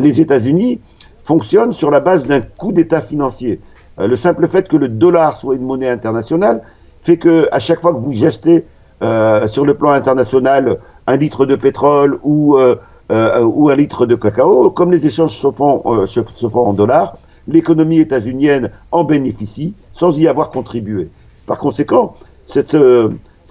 les États-Unis fonctionnent sur la base d'un coup d'État financier. Euh, le simple fait que le dollar soit une monnaie internationale fait que à chaque fois que vous gestez euh, sur le plan international un litre de pétrole ou, euh, un litre de cacao, comme les échanges se font, en dollars, l'économie états-unienne en bénéficie sans y avoir contribué. Par conséquent, cette,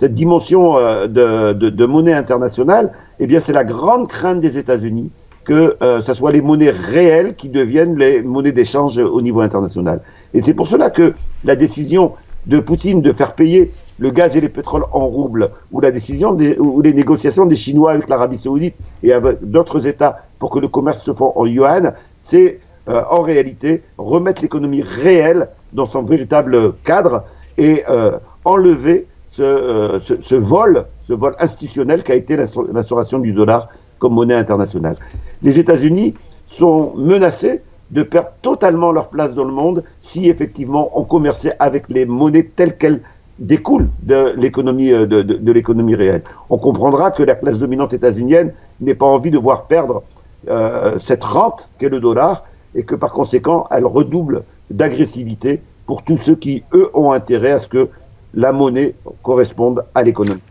dimension de, monnaie internationale, eh c'est la grande crainte des États-Unis que euh, ce soit les monnaies réelles qui deviennent les monnaies d'échange au niveau international. Et c'est pour cela que la décision de Poutine de faire payer le gaz et le pétrole en roubles, ou la décision ou les négociations des Chinois avec l'Arabie Saoudite et avec d'autres États pour que le commerce se fasse en yuan, c'est euh, en réalité remettre l'économie réelle dans son véritable cadre et euh, enlever ce, ce, vol, ce vol institutionnel qui a été l'instauration du dollar comme monnaie internationale. Les États-Unis sont menacés de perdre totalement leur place dans le monde si effectivement on commerçait avec les monnaies telles qu'elles découlent de l'économie euh, de, l'économie réelle. On comprendra que la classe dominante états-unienne n'ait pas envie de voir perdre euh, cette rente qu'est le dollar et que par conséquent elle redouble d'agressivité pour tous ceux qui eux ont intérêt à ce que la monnaie corresponde à l'économie.